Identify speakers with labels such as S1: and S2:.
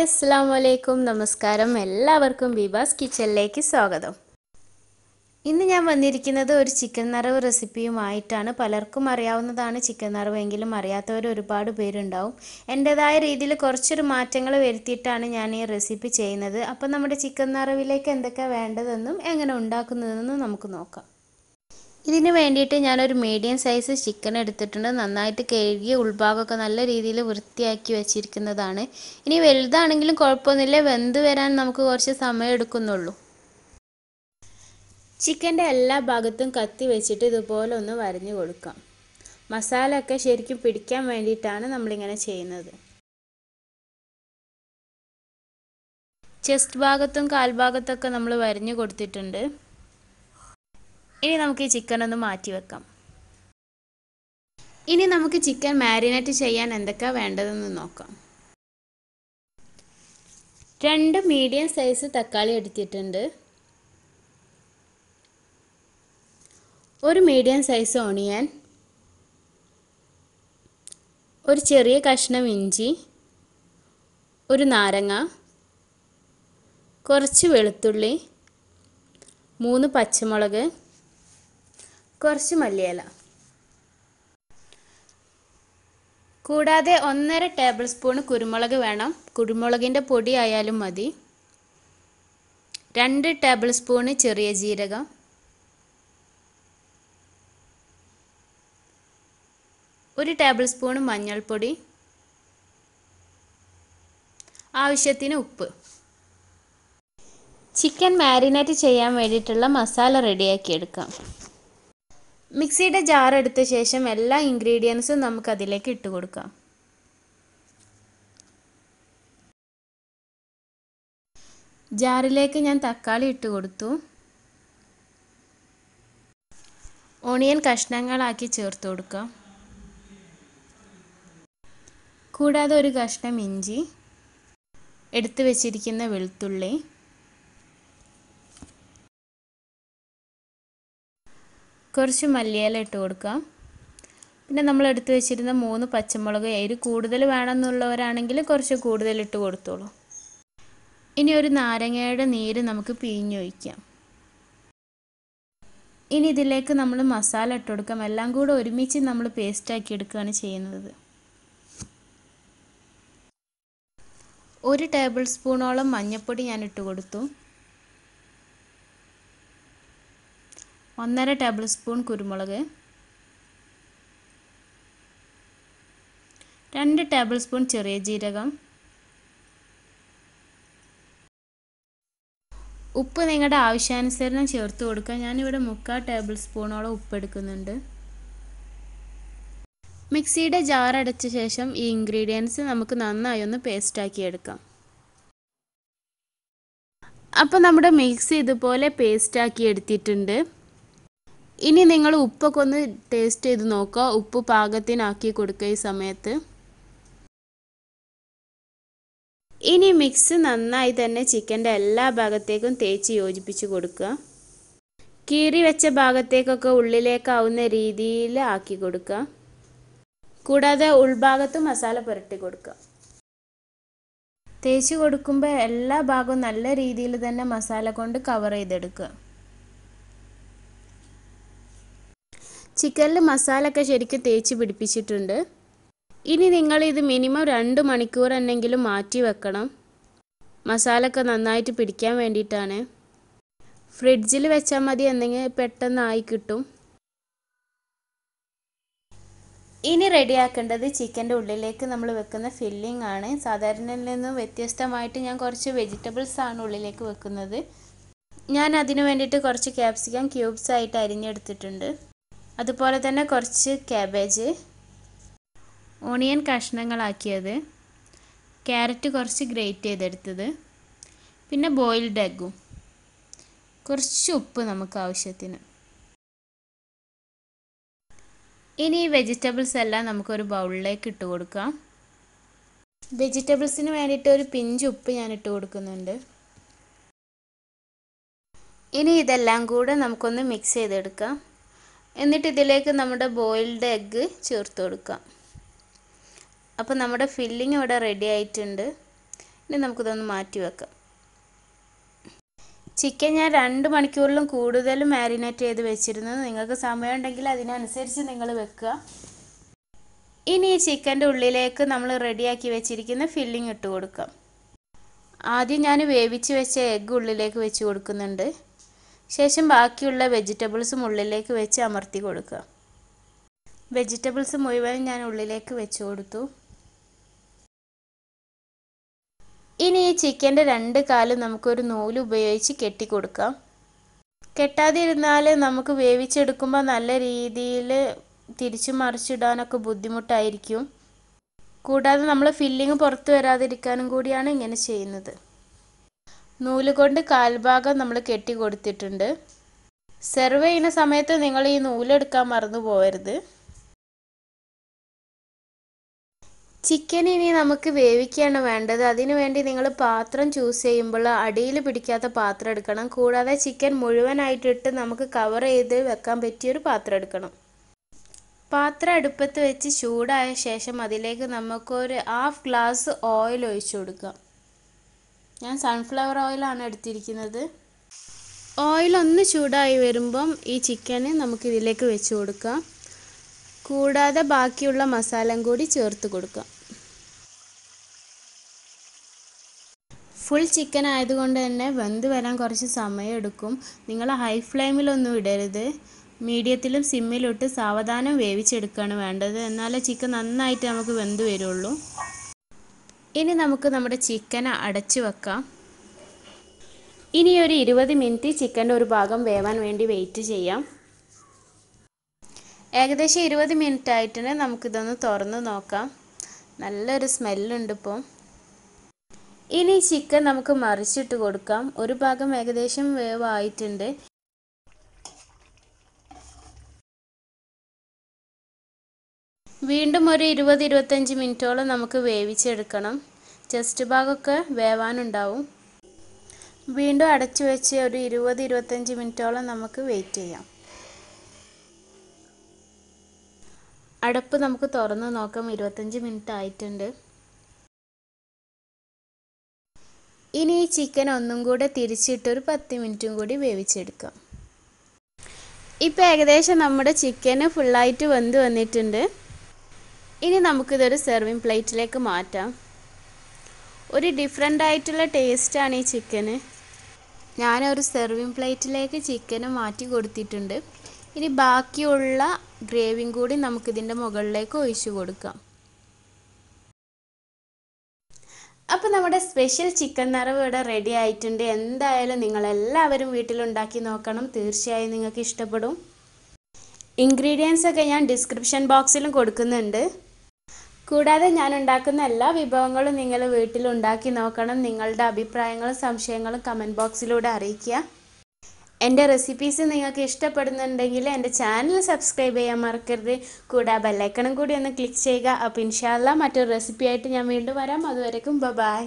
S1: അസ്സാം വലൈക്കും നമസ്കാരം. എല്ലാവർക്കും ബീബാസ് കിച്ചണിലേക്ക് സ്വാഗതം. ഇന്ന് ഞാൻ വന്നിരിക്കുന്നത് ഒരു ചിക്കൻ നിറവ് റെസിപ്പിയുമായിട്ടാണ്. പലർക്കും അറിയാവുന്നതാണ് ചിക്കൻ നിറവ് എങ്കിലും അറിയാത്തവർ ഒരുപാട് പേരുണ്ടാവും. എന്റെതായ രീതിയിൽ കുറച്ചൊരു മാറ്റങ്ങൾ വരുത്തിയിട്ടാണ് ഞാൻ ഈ റെസിപ്പി ചെയ്യുന്നത്. അപ്പം നമ്മുടെ ചിക്കൻ നിറവിലേക്ക് എന്തൊക്കെയാണ് വേണ്ടതെന്നും എങ്ങനെ ഉണ്ടാക്കുന്നതെന്നും നമുക്ക് നോക്കാം. ഇതിന് വേണ്ടിയിട്ട് ഞാനൊരു മീഡിയം സൈസ് ചിക്കൻ എടുത്തിട്ടുണ്ട്. നന്നായിട്ട് കഴുകി ഉൾഭാഗമൊക്കെ നല്ല രീതിയിൽ വൃത്തിയാക്കി വെച്ചിരിക്കുന്നതാണ്. ഇനി വലുതാണെങ്കിലും കുഴപ്പമൊന്നുമില്ല. വെന്ത് വരാൻ നമുക്ക് കുറച്ച് സമയം എടുക്കുന്നുള്ളൂ. ചിക്കന്റെ എല്ലാ ഭാഗത്തും കത്തി വെച്ചിട്ട് ഇതുപോലെ ഒന്ന് വരഞ്ഞു കൊടുക്കാം. മസാല ഒക്കെ ശരിക്കും പിടിക്കാൻ വേണ്ടിയിട്ടാണ് നമ്മളിങ്ങനെ ചെയ്യുന്നത്. ചെസ്റ്റ് ഭാഗത്തും കാൽഭാഗത്തൊക്കെ നമ്മൾ വരഞ്ഞു കൊടുത്തിട്ടുണ്ട്. ഇനി നമുക്ക് ഈ ചിക്കൻ ഒന്ന് മാറ്റി വെക്കാം. ഇനി നമുക്ക് ചിക്കൻ മാരിനേറ്റ് ചെയ്യാൻ എന്തൊക്കെയാണ് വേണ്ടതെന്ന് നോക്കാം. രണ്ട് മീഡിയം സൈസ് തക്കാളി എടുത്തിട്ടുണ്ട്. ഒരു മീഡിയം സൈസ് ഓണിയൻ ഒരു ചെറിയ കഷ്ണം ഇഞ്ചി. ഒരു നാരങ്ങ. കുറച്ച് വെളുത്തുള്ളി. മൂന്ന് പച്ചമുളക്. കുറച്ച് മല്ലിയില. കൂടാതെ ഒന്നര ടേബിൾ സ്പൂൺ കുരുമുളക് വേണം. കുരുമുളകിന്റെ പൊടി ആയാലും മതി. രണ്ട് ടേബിൾ സ്പൂണ് ചെറിയ ജീരകം. ഒരു ടേബിൾ സ്പൂൺ മഞ്ഞൾപ്പൊടി. ആവശ്യത്തിന് ഉപ്പ്. ചിക്കൻ മാരിനേറ്റ് ചെയ്യാൻ വേണ്ടിയിട്ടുള്ള മസാല റെഡിയാക്കി എടുക്കാം. മിക്സിയുടെ ജാർ എടുത്ത ശേഷം എല്ലാ ഇൻഗ്രീഡിയൻസും നമുക്ക് അതിലേക്ക് ഇട്ട് കൊടുക്കാം. ജാറിലേക്ക് ഞാൻ തക്കാളി ഇട്ട് കൊടുത്തു. ഓണിയൻ കഷ്ണങ്ങളാക്കി ചേർത്ത് കൊടുക്കാം. കൂടാതെ ഒരു കഷ്ണം ഇഞ്ചി എടുത്തു വെച്ചിരിക്കുന്ന വെളുത്തുള്ളി കുറച്ച് മല്ലിയില ഇട്ട് കൊടുക്കാം പിന്നെ നമ്മൾ എടുത്തു വെച്ചിരുന്ന മൂന്ന് പച്ചമുളക് എരി കൂടുതൽ വേണമെന്നുള്ളവരാണെങ്കിൽ കുറച്ച് കൂടുതൽ ഇട്ട് കൊടുത്തോളൂ. ഇനി ഒരു നാരങ്ങയുടെ നീര് നമുക്ക് പിഴിഞ്ഞൊഴിക്കാം. ഇനി ഇതിലേക്ക് നമ്മൾ മസാല ഇട്ട് കൊടുക്കാം. എല്ലാം കൂടെ ഒരുമിച്ച് നമ്മൾ പേസ്റ്റാക്കി എടുക്കുകയാണ് ചെയ്യുന്നത്. ഒരു ടേബിൾ സ്പൂണോളം മഞ്ഞൾപ്പൊടി ഞാൻ ഇട്ട് കൊടുത്തു. ഒന്നര ടേബിൾ സ്പൂൺ കുരുമുളക്. രണ്ട് ടേബിൾ സ്പൂൺ ചെറിയ ജീരകം. ഉപ്പ് നിങ്ങളുടെ ആവശ്യാനുസരണം ചേർത്ത് കൊടുക്കുക. ഞാനിവിടെ മുക്കാൽ ടേബിൾ സ്പൂണോളം ഉപ്പ് എടുക്കുന്നുണ്ട്. മിക്സിയുടെ ജാർ അടച്ച ശേഷം ഈ ഇൻഗ്രീഡിയൻസ് നമുക്ക് നന്നായി ഒന്ന് പേസ്റ്റാക്കി എടുക്കാം. അപ്പോൾ നമ്മുടെ മിക്സ് ഇതുപോലെ പേസ്റ്റാക്കി എടുത്തിട്ടുണ്ട്. ഇനി നിങ്ങൾ ഉപ്പൊക്കെ ഒന്ന് ടേസ്റ്റ് ചെയ്ത് നോക്കുക. ഉപ്പ് പാകത്തിനാക്കി കൊടുക്കുക ഈ സമയത്ത്. ഇനി മിക്സ് നന്നായി തന്നെ ചിക്കന്റെ എല്ലാ ഭാഗത്തേക്കും തേച്ച് യോജിപ്പിച്ച് കൊടുക്കുക. കീറി വെച്ച ഭാഗത്തേക്കൊക്കെ ഉള്ളിലേക്കാവുന്ന രീതിയിൽ ആക്കി കൊടുക്കുക. കൂടാതെ ഉൾഭാഗത്ത് മസാല പുരട്ടി കൊടുക്കുക. തേച്ച് കൊടുക്കുമ്പോൾ എല്ലാ ഭാഗവും നല്ല രീതിയിൽ തന്നെ മസാല കൊണ്ട് കവർ ചെയ്തെടുക്കുക. ചിക്കനിൽ മസാലയൊക്കെ ശരിക്കും തേച്ച് പിടിപ്പിച്ചിട്ടുണ്ട്. ഇനി നിങ്ങൾ ഇത് മിനിമം രണ്ട് മണിക്കൂർ എന്നെങ്കിലും മാറ്റി വെക്കണം. മസാലയൊക്കെ നന്നായിട്ട് പിടിക്കാൻ വേണ്ടിയിട്ടാണ്. ഫ്രിഡ്ജിൽ വെച്ചാൽ മതി എന്തെങ്കിലും പെട്ടെന്നായി കിട്ടും. ഇനി റെഡിയാക്കേണ്ടത് ചിക്കന്റെ ഉള്ളിലേക്ക് നമ്മൾ വെക്കുന്ന ഫില്ലിംഗ് ആണ്. സാധാരണയിൽ നിന്നും വ്യത്യസ്തമായിട്ട് ഞാൻ കുറച്ച് വെജിറ്റബിൾസ് ആണ് ഉള്ളിലേക്ക് വെക്കുന്നത്. ഞാൻ അതിന് വേണ്ടിയിട്ട് കുറച്ച് ക്യാപ്സിക്കം ക്യൂബ്സ് ആയിട്ട് അരിഞ്ഞെടുത്തിട്ടുണ്ട്. അതുപോലെ തന്നെ കുറച്ച് ക്യാബേജ് ഓണിയൻ കഷ്ണങ്ങളാക്കിയത് ക്യാരറ്റ് കുറച്ച് ഗ്രേറ്റ് ചെയ്തെടുത്തത് പിന്നെ ബോയിൽഡ് എഗ്ഗും കുറച്ച് ഉപ്പ് നമുക്ക് ആവശ്യത്തിന്. ഇനി ഈ വെജിറ്റബിൾസ് എല്ലാം നമുക്കൊരു ബൗളിലേക്ക് ഇട്ട് കൊടുക്കാം. വെജിറ്റബിൾസിന് വേണ്ടിയിട്ട് ഒരു പിഞ്ച് ഉപ്പ് ഞാൻ ഇട്ട് കൊടുക്കുന്നുണ്ട്. ഇനി ഇതെല്ലാം കൂടെ നമുക്കൊന്ന് മിക്സ് ചെയ്തെടുക്കാം. എന്നിട്ട് ഇതിലേക്ക് നമ്മുടെ ബോയിൽഡ് എഗ്ഗ് ചേർത്ത് കൊടുക്കാം. അപ്പോൾ നമ്മുടെ ഫില്ലിംഗ് ഇവിടെ റെഡി ആയിട്ടുണ്ട്. ഇനി നമുക്കിതൊന്ന് മാറ്റി വെക്കാം. ചിക്കൻ ഞാൻ രണ്ട് മണിക്കൂറിലും കൂടുതൽ മാരിനേറ്റ് ചെയ്ത് വെച്ചിരുന്നത്. നിങ്ങൾക്ക് സമയമുണ്ടെങ്കിൽ അതിനനുസരിച്ച് നിങ്ങൾ വെക്കുക. ഇനി ഈ ചിക്കന്റെ ഉള്ളിലേക്ക് നമ്മൾ റെഡിയാക്കി വെച്ചിരിക്കുന്ന ഫില്ലിംഗ് ഇട്ട് കൊടുക്കാം. ആദ്യം ഞാൻ വേവിച്ച് വെച്ച എഗ്ഗ് ഉള്ളിലേക്ക് വെച്ച് കൊടുക്കുന്നുണ്ട്. ശേഷം ബാക്കിയുള്ള വെജിറ്റബിൾസും ഉള്ളിലേക്ക് വെച്ച് അമർത്തി കൊടുക്കുക. വെജിറ്റബിൾസ് മുഴുവൻ ഞാൻ ഉള്ളിലേക്ക് വെച്ച് കൊടുത്തു. ഇനി ഈ ചിക്കന്റെ രണ്ട് കാലും നമുക്കൊരു നൂൽ ഉപയോഗിച്ച് കെട്ടിക്കൊടുക്കാം കെട്ടാതിരുന്നാൽ നമുക്ക് വേവിച്ചെടുക്കുമ്പോൾ നല്ല രീതിയിൽ തിരിച്ചു മറിച്ചിടാനൊക്കെ ബുദ്ധിമുട്ടായിരിക്കും. കൂടാതെ നമ്മൾ ഫില്ലിങ് പുറത്തു വരാതിരിക്കാനും കൂടിയാണ് ഇങ്ങനെ ചെയ്യുന്നത്. നൂൽ കൊണ്ട് കാൽഭാഗം നമ്മൾ കെട്ടി കൊടുത്തിട്ടുണ്ട്. സെർവ് ചെയ്യുന്ന സമയത്ത് നിങ്ങൾ ഈ നൂലെടുക്കാൻ മറന്നു പോകരുത് ചിക്കൻ ഇനി നമുക്ക് വേവിക്കുകയാണ് വേണ്ടത്. അതിനുവേണ്ടി നിങ്ങൾ പാത്രം ചൂസ് ചെയ്യുമ്പോൾ അടിയിൽ പിടിക്കാത്ത പാത്രം എടുക്കണം. കൂടാതെ ചിക്കൻ മുഴുവനായിട്ടിട്ട് നമുക്ക് കവർ ചെയ്ത് വെക്കാൻ പറ്റിയൊരു പാത്രം എടുക്കണം. പാത്രം അടുപ്പത്ത് വെച്ച് ചൂടായ ശേഷം അതിലേക്ക് നമുക്കൊരു ഹാഫ് ഗ്ലാസ് ഓയിൽ ഒഴിച്ചു കൊടുക്കാം. ഞാൻ സൺഫ്ലവർ ഓയിലാണ് എടുത്തിരിക്കുന്നത്. ഓയിൽ ഒന്ന് ചൂടായി വരുമ്പം ഈ ചിക്കന് നമുക്ക് ഇതിലേക്ക് വെച്ച് കൊടുക്കാം. കൂടാതെ ബാക്കിയുള്ള മസാലയും കൂടി ചേർത്ത് കൊടുക്കാം. ഫുൾ ചിക്കൻ ആയതുകൊണ്ട് തന്നെ വെന്ത് വരാൻ കുറച്ച് സമയമെടുക്കും നിങ്ങൾ ഹൈ ഫ്ലെയിമിലൊന്നും ഇടരുത്. മീഡിയത്തിലും സിമ്മിലിട്ട് സാവധാനം വേവിച്ചെടുക്കുകയാണ് വേണ്ടത്. എന്നാലേ ചിക്കൻ നന്നായിട്ട് നമുക്ക് വെന്ത് വരുള്ളൂ. ഇനി നമുക്ക് നമ്മുടെ ചിക്കൻ അടച്ചു വെക്കാം. ഇനി ഒരു ഇരുപത് മിനിറ്റ് ചിക്കന്റെ ഒരു ഭാഗം വേവാൻ വേണ്ടി വെയിറ്റ് ചെയ്യാം. ഏകദേശം ഇരുപത് മിനിറ്റ് ആയിട്ടുണ്ട് നമുക്കിതൊന്ന് തുറന്ന് നോക്കാം. നല്ലൊരു സ്മെല്ലുണ്ട് ഇപ്പോൾ ഇനി ചിക്കൻ നമുക്ക് മറിച്ചിട്ട് കൊടുക്കാം. ഒരു ഭാഗം ഏകദേശം വേവായിട്ടുണ്ട്. വീണ്ടും ഒരു ഇരുപത് ഇരുപത്തഞ്ച് മിനിറ്റോളം നമുക്ക് വേവിച്ചെടുക്കണം. ചെസ്റ്റ് ഭാഗമൊക്കെ വേവാനുണ്ടാവും. വീണ്ടും അടച്ചു വെച്ച് ഒരു ഇരുപത് ഇരുപത്തഞ്ച് മിനിറ്റോളം നമുക്ക് വെയിറ്റ് ചെയ്യാം. അടപ്പ് നമുക്ക് തുറന്ന് നോക്കാം. ഇരുപത്തഞ്ച് മിനിറ്റ് ആയിട്ടുണ്ട്. ഇനി ഈ ചിക്കൻ ഒന്നും കൂടെ തിരിച്ചിട്ട് ഒരു പത്ത് മിനിറ്റും കൂടി വേവിച്ചെടുക്കാം. ഇപ്പോൾ ഏകദേശം നമ്മുടെ ചിക്കന് ഫുള്ളായിട്ട് വെന്ത് വന്നിട്ടുണ്ട്. ഇനി നമുക്കിതൊരു സെർവിങ് പ്ലേറ്റിലേക്ക് മാറ്റാം. ഒരു ഡിഫറെന്റ് ആയിട്ടുള്ള ടേസ്റ്റാണ് ഈ ചിക്കന് ഞാനൊരു സെർവിങ് പ്ലേറ്റിലേക്ക് ചിക്കന് മാറ്റി കൊടുത്തിട്ടുണ്ട്. ഇനി ബാക്കിയുള്ള ഗ്രേവിയും കൂടി നമുക്കിതിന്റെ മുകളിലേക്ക് ഒഴിച്ചു കൊടുക്കാം. അപ്പോൾ നമ്മുടെ സ്പെഷ്യൽ ചിക്കൻ നിറവ് ഇവിടെ റെഡി ആയിട്ടുണ്ട്. എന്തായാലും നിങ്ങളെല്ലാവരും വീട്ടിലുണ്ടാക്കി നോക്കണം. തീർച്ചയായും നിങ്ങൾക്ക് ഇഷ്ടപ്പെടും. ഇൻഗ്രീഡിയൻസ് ഒക്കെ ഞാൻ ഡിസ്ക്രിപ്ഷൻ ബോക്സിലും കൊടുക്കുന്നുണ്ട്. കൂടാതെ ഞാൻ ഉണ്ടാക്കുന്ന എല്ലാ വിഭവങ്ങളും നിങ്ങൾ വീട്ടിൽ ഉണ്ടാക്കി നോക്കണം. നിങ്ങളുടെ അഭിപ്രായങ്ങളും സംശയങ്ങളും കമന്റ് ബോക്സിലൂടെ അറിയിക്കുക. എന്റെ റെസിപ്പീസ് നിങ്ങൾക്ക് ഇഷ്ടപ്പെടുന്നുണ്ടെങ്കിൽ എന്റെ ചാനൽ സബ്സ്ക്രൈബ് ചെയ്യാൻ മറക്കരുത്. കൂടാതെ ബെല്ലൈക്കണം കൂടി ഒന്ന് ക്ലിക്ക് ചെയ്യുക. അപ്പോൾ ഇൻഷാല്ല മറ്റൊരു റെസിപ്പിയായിട്ട് ഞാൻ വീണ്ടും വരാം. അതുവരേക്കും ബൈ